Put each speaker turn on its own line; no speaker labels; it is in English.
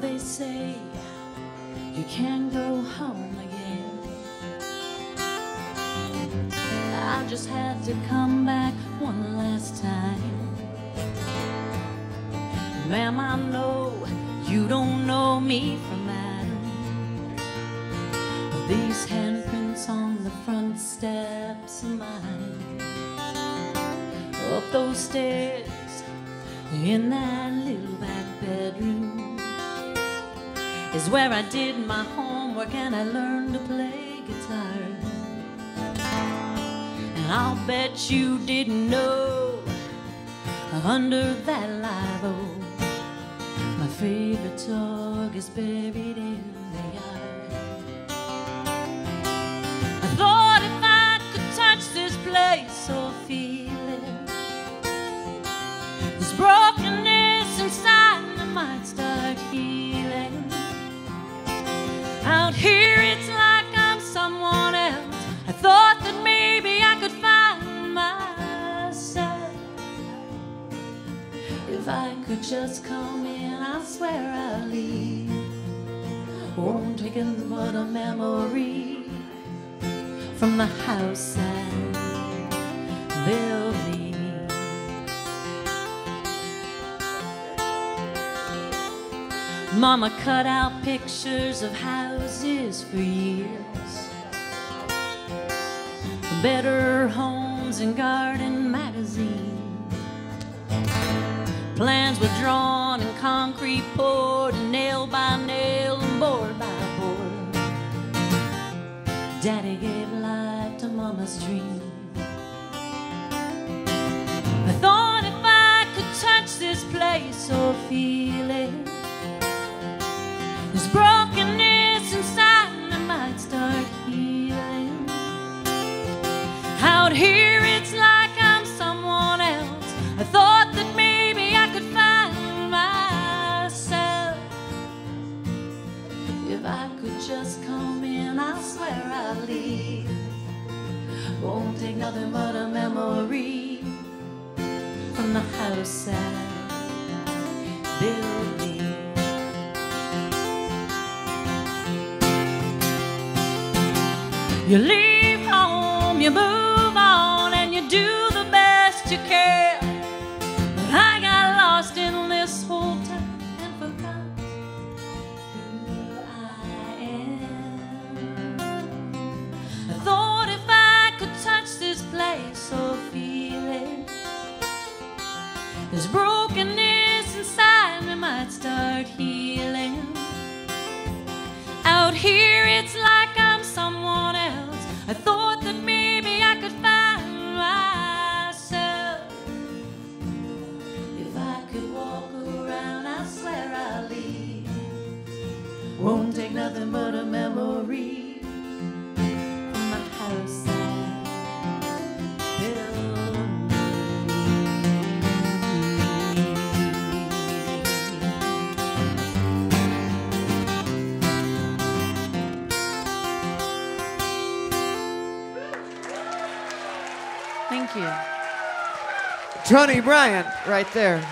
they say you can't go home again. I just had to come back one last time. Ma'am, I know you don't know me from Adam. These handprints on the front steps of mine. Up those stairs in that little back bedroom is where I did my homework and I learned to play guitar. And I'll bet you didn't know under that live oak, my favorite dog is buried in the yard. I thought if I could touch this place or feel it, this brokenness If I could just come in, I swear I'll leave. Won't take but a memory from the house I built. Mama cut out pictures of houses for years. Better homes and garden magazine. Plans were drawn and concrete poured, nail by nail and board by board. Daddy gave life to Mama's dream. I thought if I could touch this place or feel it, this brokenness inside I might start healing. Out here, it's like nothing but a memory from the house I built. You leave I thought that maybe I could find myself. If I could walk around, I swear I'll leave. Won't take nothing but a memory Thank you.
Toni Bryant, right there.